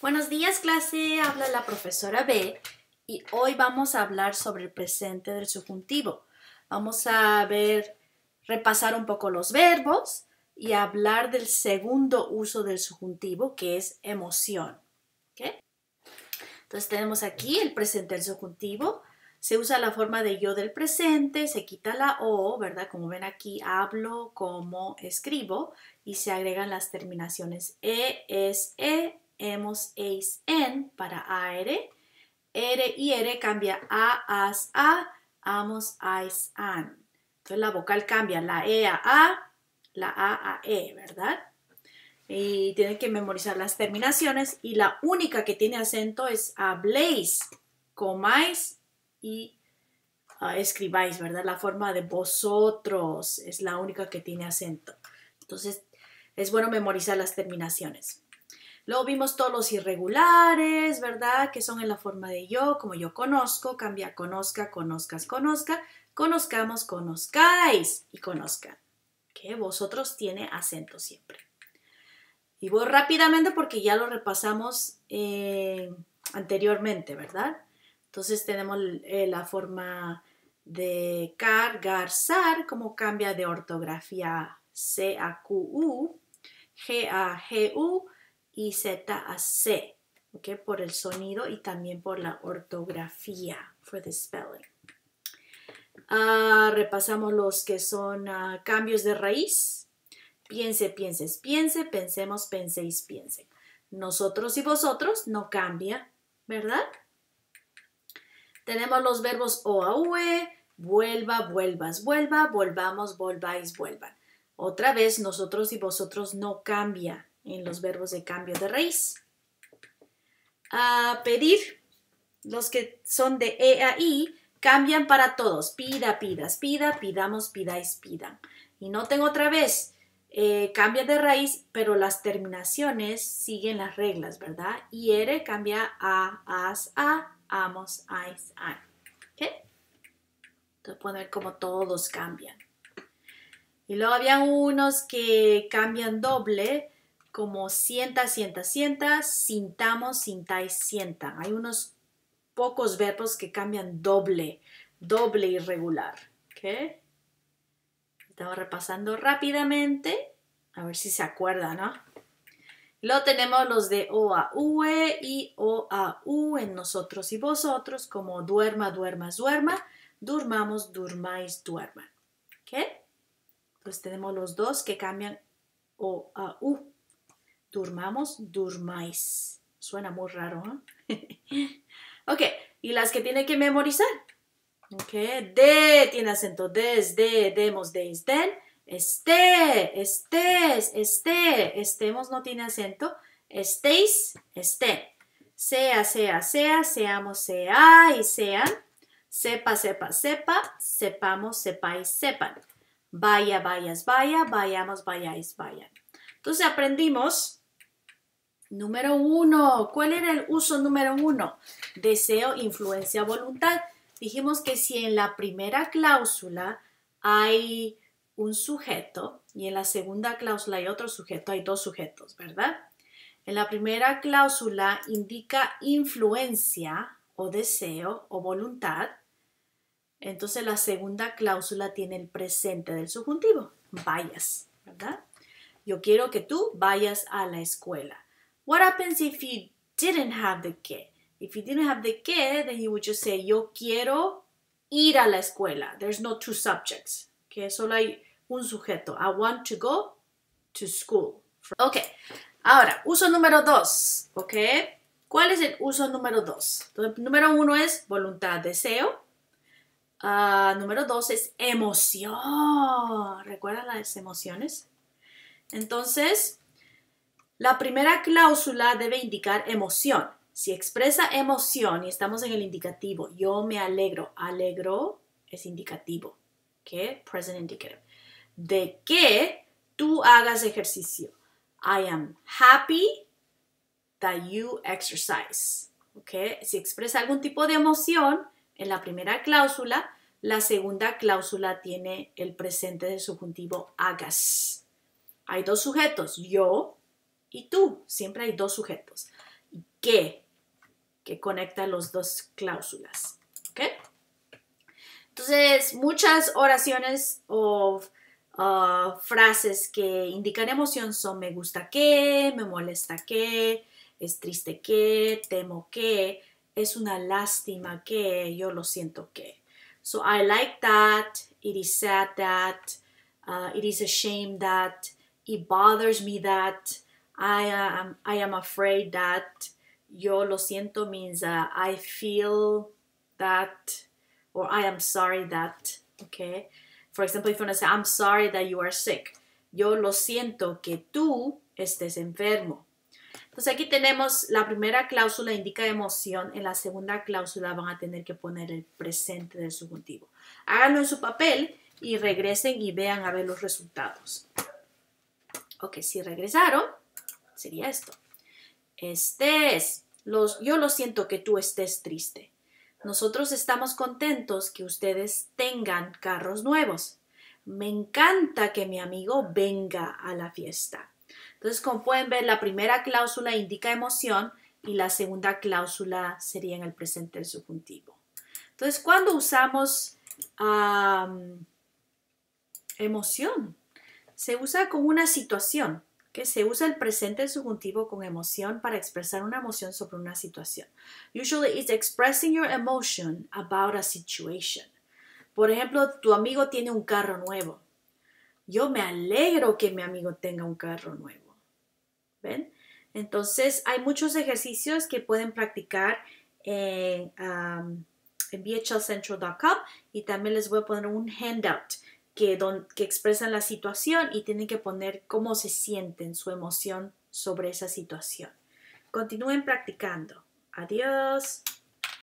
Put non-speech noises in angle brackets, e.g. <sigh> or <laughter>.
Buenos días clase, habla la profesora B y hoy vamos a hablar sobre el presente del subjuntivo. Vamos a ver, repasar un poco los verbos y hablar del segundo uso del subjuntivo que es emoción. Entonces tenemos aquí el presente del subjuntivo. Se usa la forma de yo del presente, se quita la O, ¿verdad? Como ven aquí, hablo, como, escribo y se agregan las terminaciones E, es, E, hemos, eis, en para AR. R y R cambia A, as, A, amos, ais, an. Entonces la vocal cambia la E a A, la A a E, ¿verdad? Y tienen que memorizar las terminaciones y la única que tiene acento es habléis, comáis y ah, escribáis, ¿verdad? La forma de vosotros es la única que tiene acento. Entonces es bueno memorizar las terminaciones. Luego vimos todos los irregulares, ¿verdad? Que son en la forma de yo, como yo conozco, cambia conozca, conozcas, conozca, conozcamos, conozcáis y conozcan. Que vosotros tiene acento siempre. Y voy rápidamente porque ya lo repasamos eh, anteriormente, ¿verdad? Entonces tenemos eh, la forma de cargar, sar, como cambia de ortografía C-A-Q-U, G-A-G-U, y Z a C. Por el sonido y también por la ortografía, for the spelling. Ah, repasamos los que son ah, cambios de raíz. Piense, pienses, piense, pensemos, penséis, piense. Nosotros y vosotros no cambia, ¿verdad? Tenemos los verbos o a ue, vuelva, vuelvas, vuelva, volvamos, volváis, vuelvan. Otra vez, nosotros y vosotros no cambia en los verbos de cambio de raíz. A pedir, los que son de E a I, cambian para todos. Pida, pidas, pida, pidamos, pidáis, pidan. Y noten otra vez, eh, cambia de raíz, pero las terminaciones siguen las reglas, ¿verdad? Y R cambia a, as, a, amos, ais, an. ¿Ok? Entonces pueden ver cómo todos cambian. Y luego había unos que cambian doble, como sienta, sienta, sienta, sintamos, sintáis, sientan. Hay unos pocos verbos que cambian doble, doble irregular. ¿Ok? Estamos repasando rápidamente, a ver si se acuerdan, ¿no? Luego tenemos los de O a UE y O a U en nosotros y vosotros, como duerma, duermas, duerma, durmamos, durmáis, duerman. ¿Ok? Pues tenemos los dos que cambian O a U durmamos, durmáis. Suena muy raro, ¿no? <laughs> ok, y las que tiene que memorizar. Ok, de tiene acento des, de, demos, deis, den. Este, estés, este, estemos no tiene acento. Estéis, estén. Sea, sea, sea, seamos, sea y sean. Sepa, sepa, sepa, sepamos, sepáis, sepan. Vaya, vayas, vaya, vayamos, vayáis, vayan. Entonces aprendimos Número uno, ¿cuál era el uso número uno? Deseo, influencia, voluntad. Dijimos que si en la primera cláusula hay un sujeto y en la segunda cláusula hay otro sujeto, hay dos sujetos, ¿verdad? En la primera cláusula indica influencia o deseo o voluntad. Entonces la segunda cláusula tiene el presente del subjuntivo, vayas, ¿verdad? Yo quiero que tú vayas a la escuela. What happens if you didn't have the que? If you didn't have the que, then you would just say, yo quiero ir a la escuela. There's no two subjects. Que solo hay un sujeto. I want to go to school. Ok, ahora, uso número dos. Ok, ¿cuál es el uso número dos? Entonces, número uno es voluntad, deseo. Uh, número dos es emoción. ¿Recuerdan las emociones? Entonces, la primera cláusula debe indicar emoción. Si expresa emoción y estamos en el indicativo, yo me alegro, alegro es indicativo, ¿ok? Present indicative. De que tú hagas ejercicio. I am happy that you exercise, ¿ok? Si expresa algún tipo de emoción en la primera cláusula, la segunda cláusula tiene el presente del subjuntivo hagas. Hay dos sujetos, yo y tú. Siempre hay dos sujetos. que, que conecta las dos cláusulas. ¿Ok? Entonces, muchas oraciones o uh, frases que indican emoción son me gusta que, me molesta que, es triste que, temo que, es una lástima que, yo lo siento que. So I like that, it is sad that, uh, it is a shame that, it bothers me that, I am, I am afraid that, yo lo siento means uh, I feel that, or I am sorry that, okay? For example, if you want to say, I'm sorry that you are sick. Yo lo siento que tú estés enfermo. Entonces aquí tenemos la primera cláusula indica emoción, en la segunda cláusula van a tener que poner el presente del subjuntivo. Háganlo en su papel y regresen y vean a ver los resultados. Ok, si regresaron, sería esto. Estés, los, yo lo siento que tú estés triste. Nosotros estamos contentos que ustedes tengan carros nuevos. Me encanta que mi amigo venga a la fiesta. Entonces, como pueden ver, la primera cláusula indica emoción y la segunda cláusula sería en el presente del subjuntivo. Entonces, cuando usamos emoción, se usa con una situación, que se usa el presente subjuntivo con emoción para expresar una emoción sobre una situación. Usually it's expressing your emotion about a situation. Por ejemplo, tu amigo tiene un carro nuevo. Yo me alegro que mi amigo tenga un carro nuevo. ¿Ven? Entonces, hay muchos ejercicios que pueden practicar en, um, en bhlcentral.com y también les voy a poner un handout que, expresan la situación y tienen que poner cómo se sienten, su emoción sobre esa situación. Continúen practicando. Adiós.